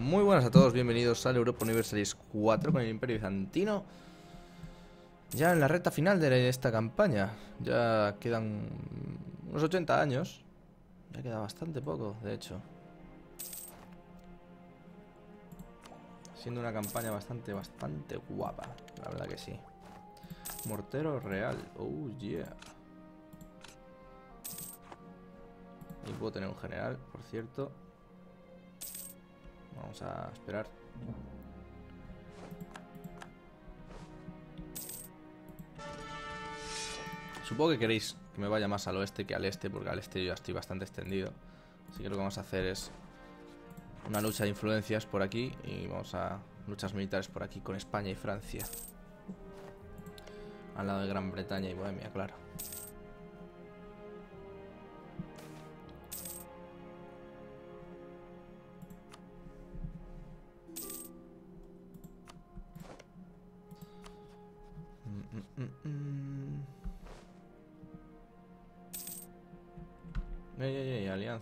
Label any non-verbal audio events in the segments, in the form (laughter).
Muy buenas a todos, bienvenidos al Europa Universalis 4 con el Imperio Bizantino. Ya en la recta final de esta campaña Ya quedan unos 80 años. Ya queda bastante poco, de hecho. Siendo una campaña bastante, bastante guapa La verdad que sí. Mortero real, oh yeah. Y puedo tener un general, por cierto Vamos a esperar. Supongo que queréis que me vaya más al oeste que al este, porque al este yo ya estoy bastante extendido. Así que lo que vamos a hacer es una lucha de influencias por aquí y vamos a luchas militares por aquí con España y Francia. Al lado de Gran Bretaña y Bohemia, claro.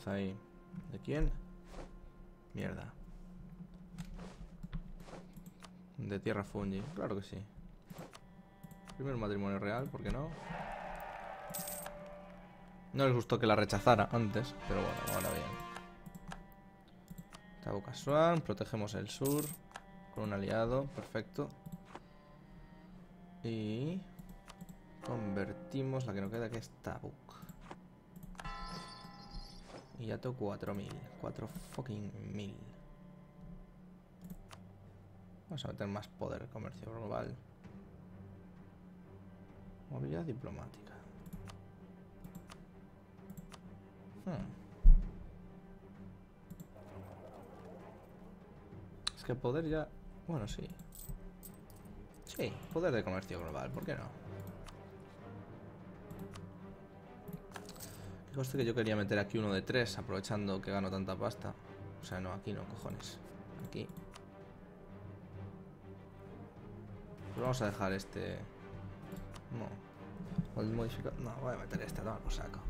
Ahí. ¿De quién? Mierda. De tierra fungi, claro que sí. Primero matrimonio real, ¿por qué no? No les gustó que la rechazara antes, pero bueno, ahora bien. Tabuca Swan, protegemos el sur con un aliado, perfecto. Y convertimos la que nos queda que es Tabuk. Y ya tengo 4000. 4 fucking mil. Vamos a meter más poder comercio global. Movilidad diplomática. Hmm. Es que poder ya... Bueno, sí. Sí, poder de comercio global, ¿por qué no? Que conste que yo quería meter aquí uno de tres, aprovechando que gano tanta pasta. O sea, no, aquí no, cojones. Aquí. Pues vamos a dejar este... No. No, voy a meter este, toma por saco.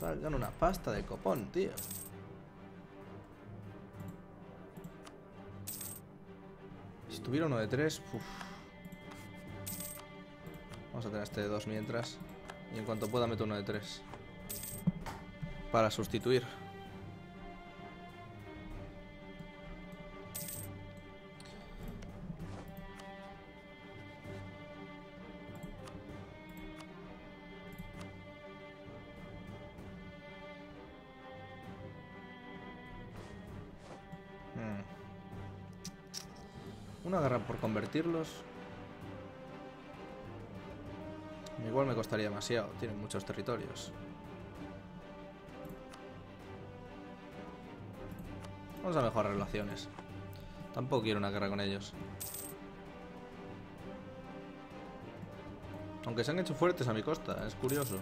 Gano una pasta de copón, tío. Si tuviera uno de tres... Uf. Vamos a tener este de dos mientras. Y en cuanto pueda meto uno de tres. Para sustituir. Hmm. Una guerra por convertirlos. Costaría demasiado, tienen muchos territorios. Vamos a mejorar relaciones. Tampoco quiero una guerra con ellos. Aunque se han hecho fuertes a mi costa, es curioso.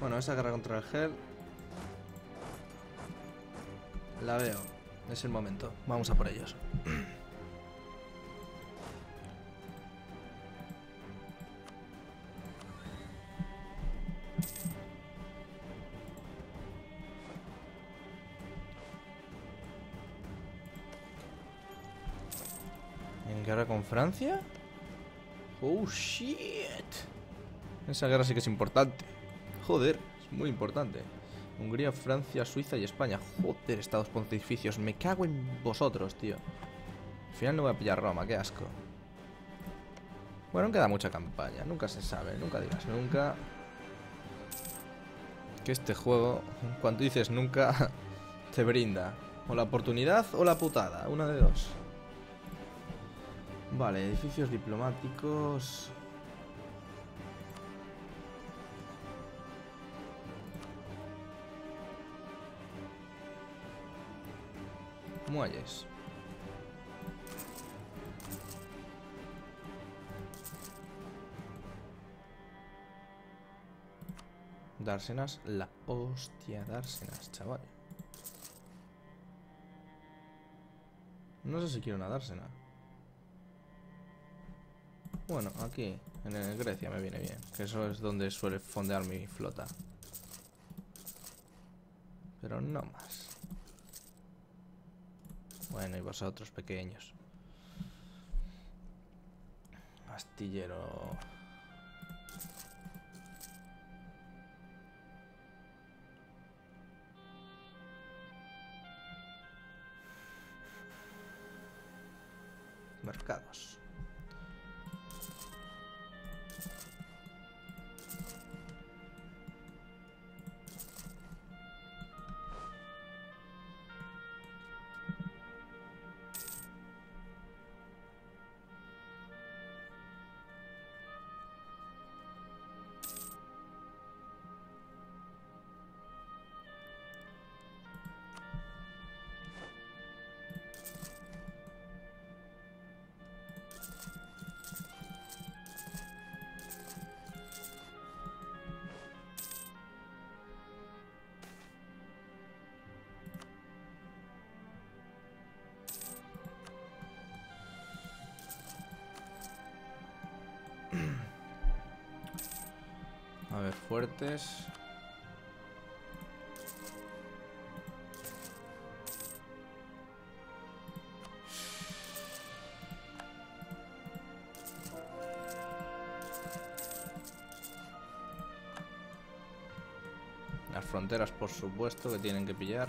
Bueno, esa guerra contra el gel La veo. Es el momento, vamos a por ellos. ¿En guerra con Francia? Oh shit. Esa guerra sí que es importante. Joder, es muy importante. Hungría, Francia, Suiza y España. Joder, estados pontificios. Me cago en vosotros, tío. Al final no voy a pillar Roma, qué asco. Bueno, queda mucha campaña. Nunca se sabe, nunca digas nunca. Que este juego, cuando dices nunca, (laughs) te brinda. O la oportunidad o la putada. Una de dos. Vale, edificios diplomáticos. Muelles. Dársenas, la hostia, dársenas, chaval. No sé si quiero una dársena. Bueno, aquí, en Grecia me viene bien. Que eso es donde suele fondear mi flota. Pero no más. Bueno, y vosotros pequeños. Astillero. Mercados. A ver, fuertes. Las fronteras, por supuesto, que tienen que pillar.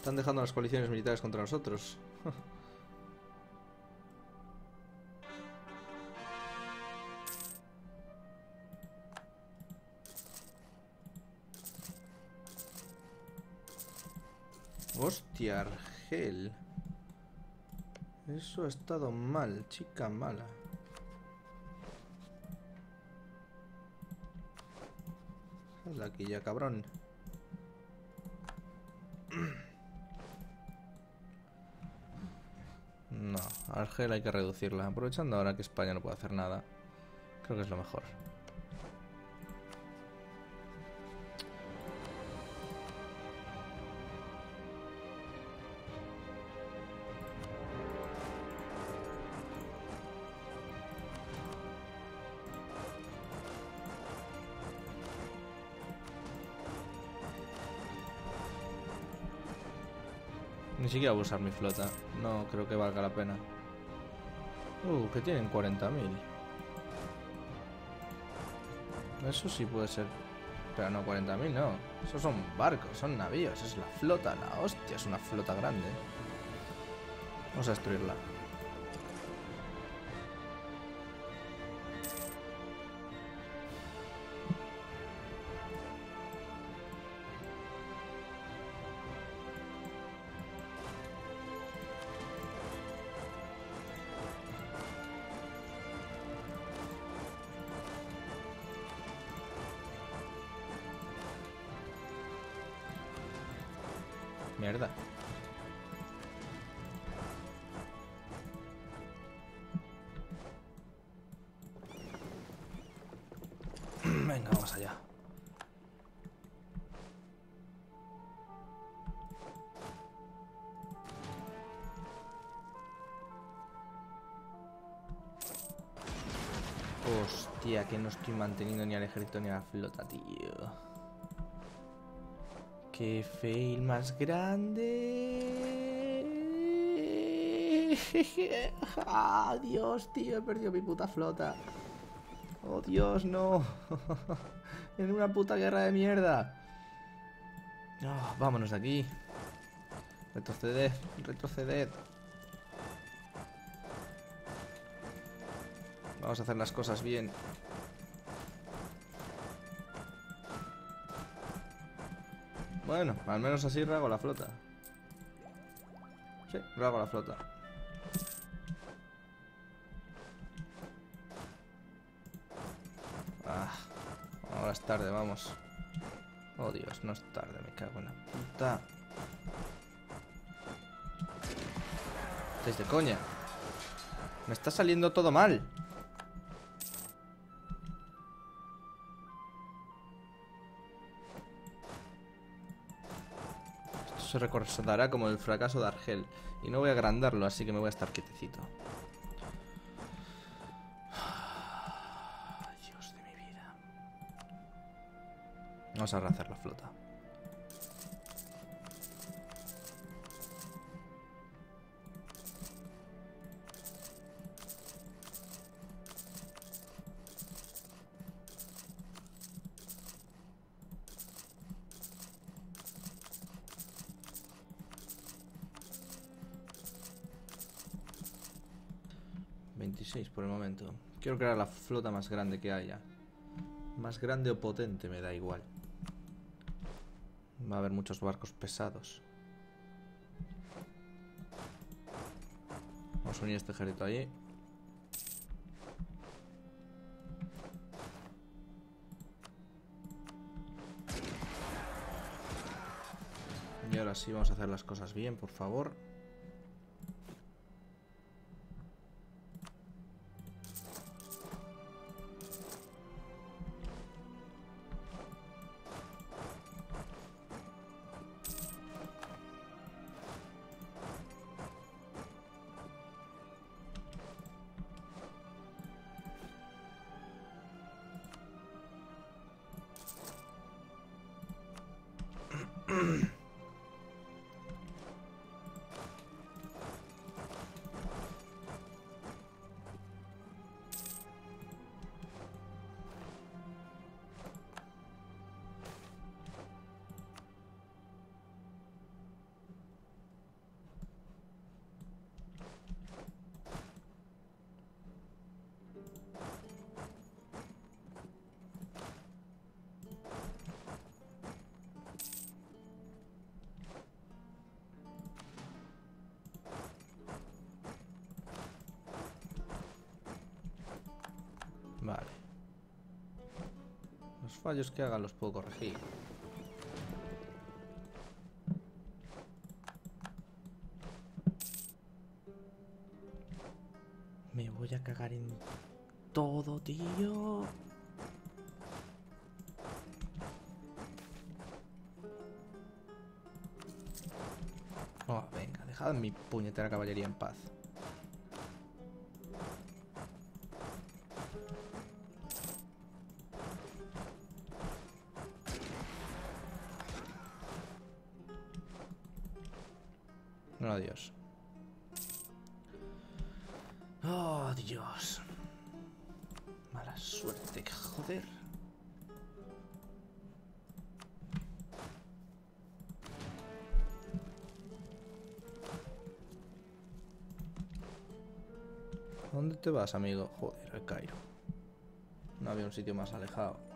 Están dejando las coaliciones militares contra nosotros. (laughs) Hostia, Argel. Eso ha estado mal, chica mala. Sal aquí ya, cabrón. Hay que reducirla. Aprovechando ahora que España no puede hacer nada. Creo que es lo mejor. Ni siquiera voy a usar mi flota. No creo que valga la pena. Uh, que tienen 40.000. Eso sí puede ser. Pero no 40.000, no. Esos son barcos, son navíos. Es la flota, la hostia. Es una flota grande. Vamos a destruirla. Mierda. (clears throat) Venga, vamos allá. Hostia, que no estoy manteniendo ni al ejército ni a la flota, tío. ¡Qué fail más grande! (laughs) ¡Ah, Dios, tío! He perdido mi puta flota. ¡Oh, Dios, no! (laughs) en una puta guerra de mierda. Ah, vámonos de aquí. Retroceded, retroceded. Vamos a hacer las cosas bien. Bueno, al menos así rago la flota. Sí, rago la flota. Ah, ahora está tarde, vamos. Oh Dios, no es tarde, me cago en la puta. ¿Estáis de coña? Me está saliendo todo mal. Se recordará como el fracaso de Argel. Y no voy a agrandarlo, así que me voy a estar quietecito. Dios de mi vida. Vamos a rehacer la flota. Quiero crear la flota más grande que haya. Más grande o potente, me da igual. Va a haber muchos barcos pesados. Vamos a unir este ejército allí. Y ahora sí vamos a hacer las cosas bien, por favor. Fallos que haga los puedo corregir. Me voy a cagar en todo, tío. Oh, venga, dejad mi puñetera caballería en paz. ¿Dónde te vas, amigo? Joder, el Cairo. No había un sitio más alejado.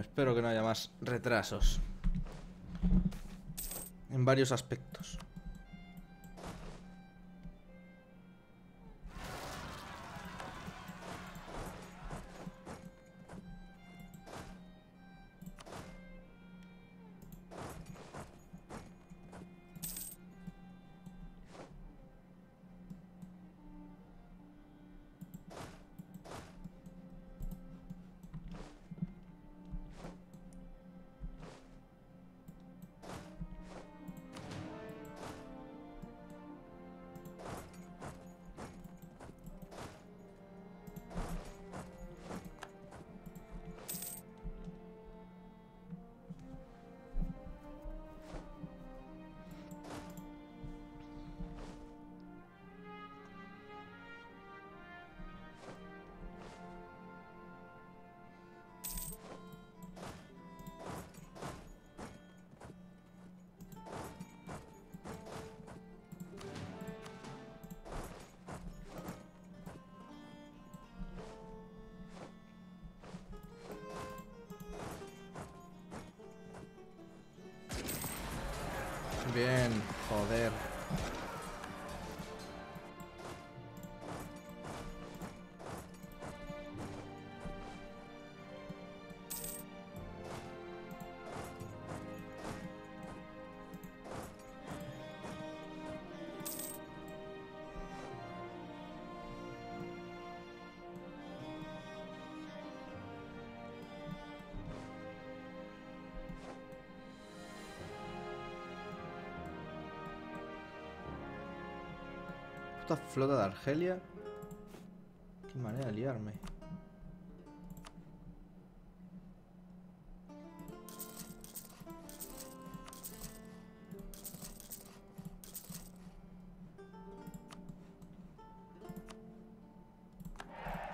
Espero que no haya más retrasos. En varios aspectos. Bien, joder. Flota de Argelia. Qué manera de liarme.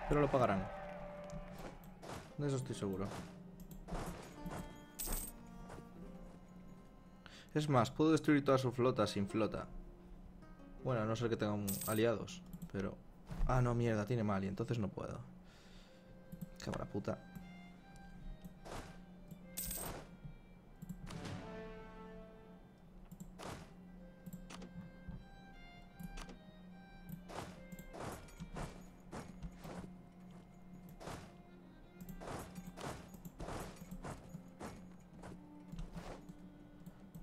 Pero lo pagarán. De eso estoy seguro. Es más, puedo destruir toda su flota sin flota. Bueno, a no ser que tengan aliados, pero... Ah, no, mierda, tiene mal y entonces no puedo. Cabra puta.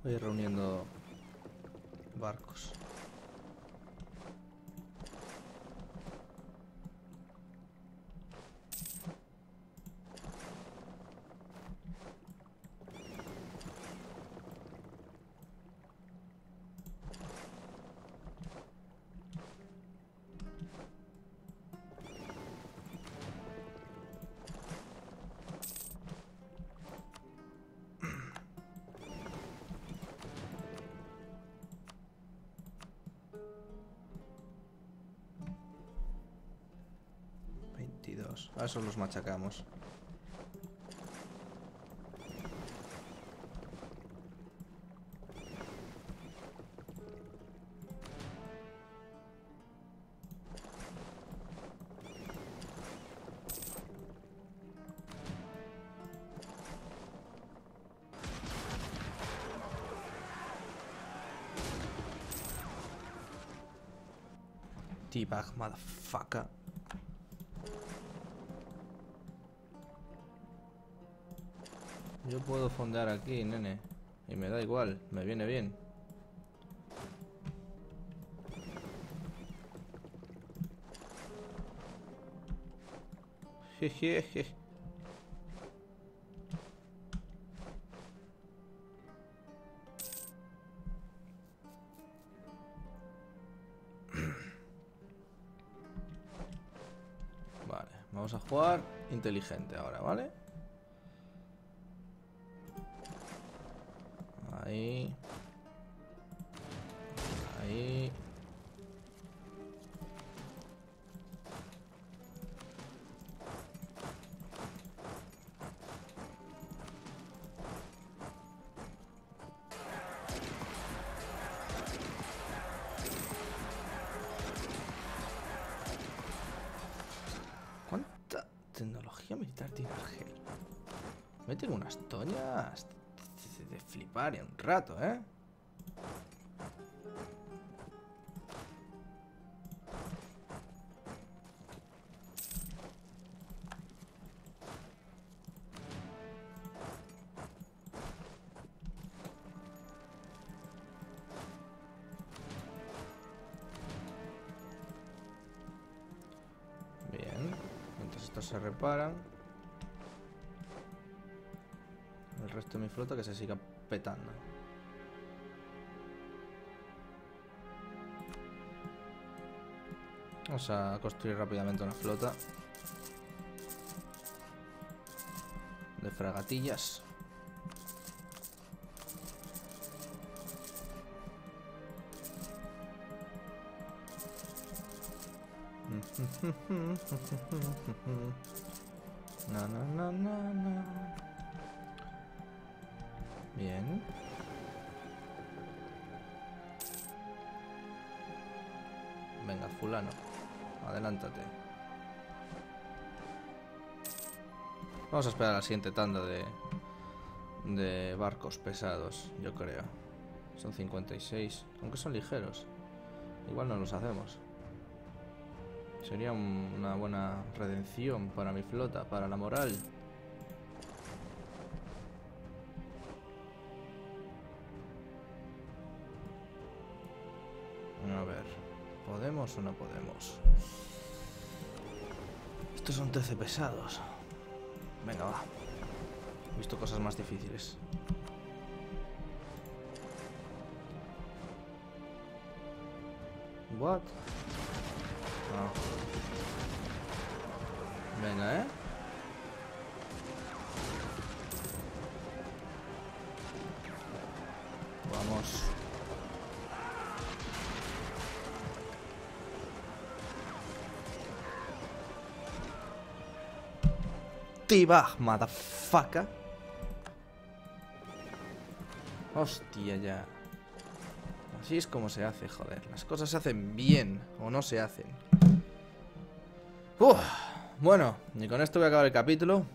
Voy reuniendo barcos. A esos los machacamos. T-Bag, motherfucker. Yo puedo fondear aquí, nene. Y me da igual, me viene bien. Jejeje. Vale, vamos a jugar inteligente ahora, ¿vale? Ahí. ¿Cuánta tecnología militar tiene Argel? Meten unas toñas flipar un rato, ¿eh? Bien, mientras estos se reparan El resto de mi flota que se siga petando. Vamos a construir rápidamente una flota De fragatillas (laughs) Bien. Venga, fulano. Adelántate. Vamos a esperar a la siguiente tanda de, de barcos pesados, yo creo. Son 56. Aunque son ligeros. Igual no los hacemos. Sería una buena redención para mi flota, para la moral. ¿Podemos o no podemos? Estos son 13 pesados. Venga, va. He visto cosas más difíciles. What? Ah. Venga, ¿eh? Tibag, motherfucker. Hostia, ya. Así es como se hace, joder. Las cosas se hacen bien o no se hacen. Uf, bueno, y con esto voy a acabar el capítulo.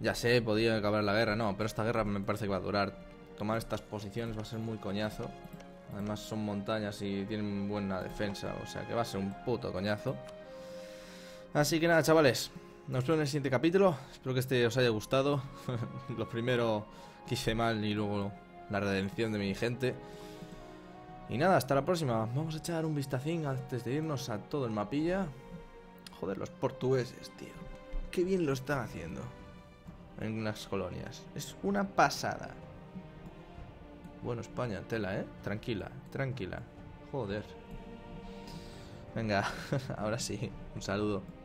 Ya sé, podía acabar la guerra, no, pero esta guerra me parece que va a durar. Tomar estas posiciones va a ser muy coñazo. Además son montañas y tienen buena defensa, o sea que va a ser un puto coñazo. Así que nada, chavales. Nos vemos en el siguiente capítulo. Espero que este os haya gustado. (laughs) Lo primero que hice mal y luego la redención de mi gente. Y nada, hasta la próxima. Vamos a echar un vistacín antes de irnos a todo el mapilla. Joder, los portugueses, tío. Qué bien lo están haciendo en las colonias. Es una pasada. Bueno, España, tela, ¿eh? Tranquila, tranquila. Joder. Venga, (laughs) ahora sí. Un saludo.